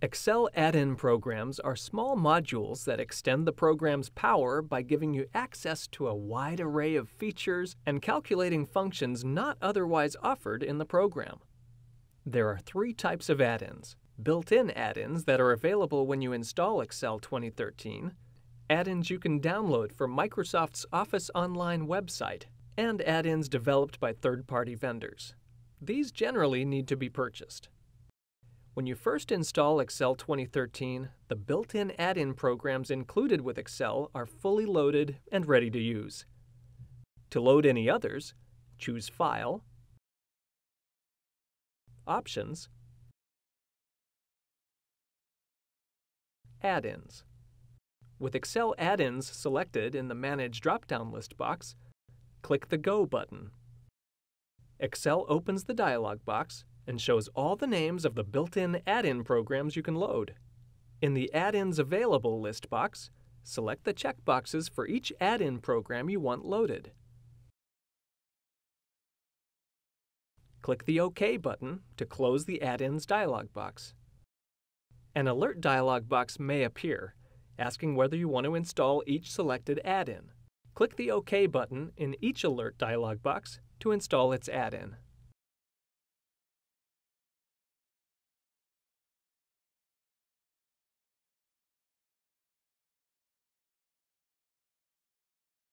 Excel add-in programs are small modules that extend the program's power by giving you access to a wide array of features and calculating functions not otherwise offered in the program. There are three types of add-ins. Built-in add-ins that are available when you install Excel 2013, add-ins you can download from Microsoft's Office Online website, and add-ins developed by third-party vendors. These generally need to be purchased. When you first install Excel 2013, the built-in add-in programs included with Excel are fully loaded and ready to use. To load any others, choose File, Options, Add-ins. With Excel add-ins selected in the Manage drop-down list box, click the Go button. Excel opens the dialog box and shows all the names of the built-in add-in programs you can load. In the Add-ins Available list box, select the checkboxes for each add-in program you want loaded. Click the OK button to close the Add-ins dialog box. An alert dialog box may appear, asking whether you want to install each selected add-in. Click the OK button in each alert dialog box to install its add-in.